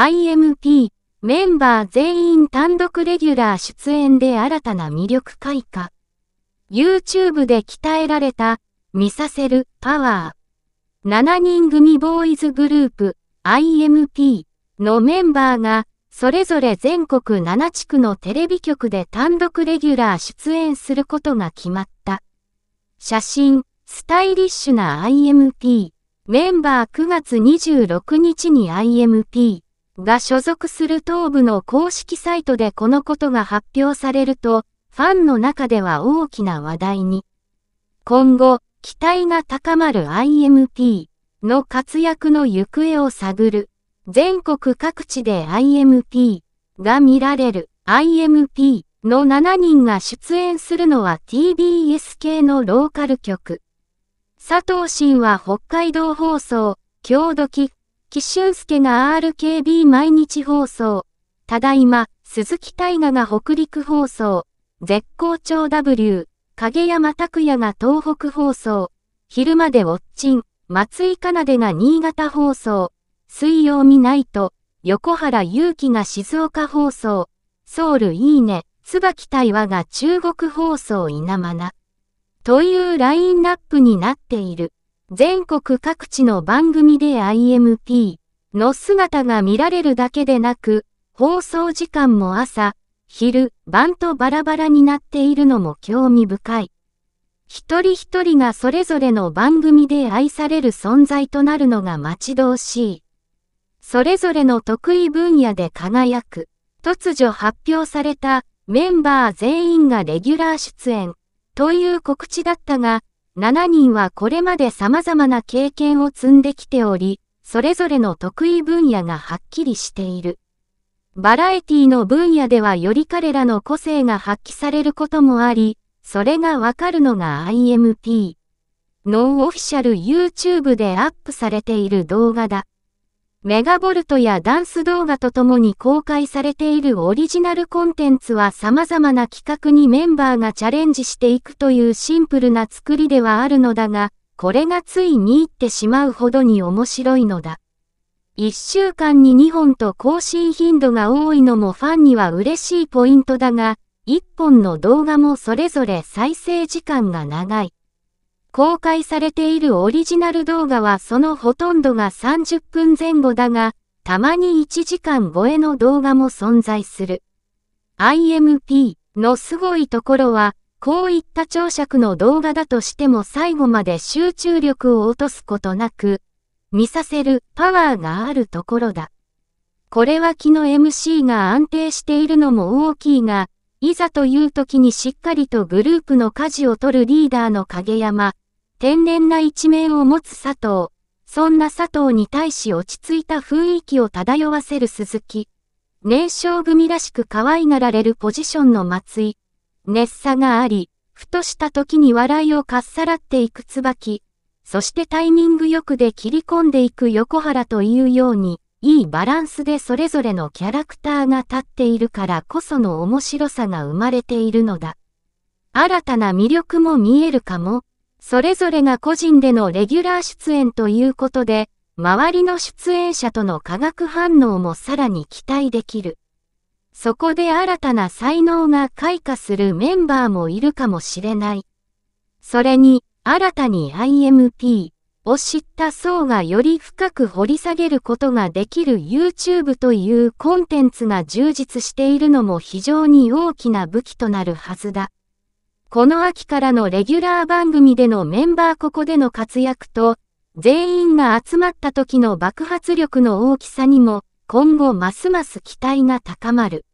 IMP、メンバー全員単独レギュラー出演で新たな魅力開花。YouTube で鍛えられた、見させる、パワー。7人組ボーイズグループ、IMP のメンバーが、それぞれ全国7地区のテレビ局で単独レギュラー出演することが決まった。写真、スタイリッシュな IMP。メンバー9月26日に IMP が所属する東部の公式サイトでこのことが発表されると、ファンの中では大きな話題に。今後、期待が高まる IMP の活躍の行方を探る。全国各地で IMP が見られる IMP の7人が出演するのは TBS 系のローカル局。佐藤真は北海道放送、京土木、俊介が RKB 毎日放送、ただいま、鈴木大河が北陸放送、絶好調 W、影山拓也が東北放送、昼までウォッチン、松井かなでが新潟放送、水曜見ナイト、横原祐希が静岡放送、ソウルいいね、椿対話が中国放送稲間な。というラインナップになっている。全国各地の番組で IMP の姿が見られるだけでなく、放送時間も朝、昼、晩とバラバラになっているのも興味深い。一人一人がそれぞれの番組で愛される存在となるのが待ち遠しい。それぞれの得意分野で輝く。突如発表されたメンバー全員がレギュラー出演という告知だったが、7人はこれまで様々な経験を積んできており、それぞれの得意分野がはっきりしている。バラエティの分野ではより彼らの個性が発揮されることもあり、それがわかるのが IMP ノンオフィシャル YouTube でアップされている動画だ。メガボルトやダンス動画とともに公開されているオリジナルコンテンツは様々な企画にメンバーがチャレンジしていくというシンプルな作りではあるのだが、これがつい見入ってしまうほどに面白いのだ。1週間に2本と更新頻度が多いのもファンには嬉しいポイントだが、1本の動画もそれぞれ再生時間が長い。公開されているオリジナル動画はそのほとんどが30分前後だが、たまに1時間超えの動画も存在する。IMP のすごいところは、こういった長尺の動画だとしても最後まで集中力を落とすことなく、見させるパワーがあるところだ。これは気の MC が安定しているのも大きいが、いざという時にしっかりとグループの舵を取るリーダーの影山、天然な一面を持つ佐藤。そんな佐藤に対し落ち着いた雰囲気を漂わせる鈴木。年少組らしく可愛がられるポジションの松井。熱さがあり、ふとした時に笑いをかっさらっていく椿。そしてタイミングよくで切り込んでいく横原というように、いいバランスでそれぞれのキャラクターが立っているからこその面白さが生まれているのだ。新たな魅力も見えるかも。それぞれが個人でのレギュラー出演ということで、周りの出演者との化学反応もさらに期待できる。そこで新たな才能が開花するメンバーもいるかもしれない。それに、新たに IMP を知った層がより深く掘り下げることができる YouTube というコンテンツが充実しているのも非常に大きな武器となるはずだ。この秋からのレギュラー番組でのメンバーここでの活躍と、全員が集まった時の爆発力の大きさにも、今後ますます期待が高まる。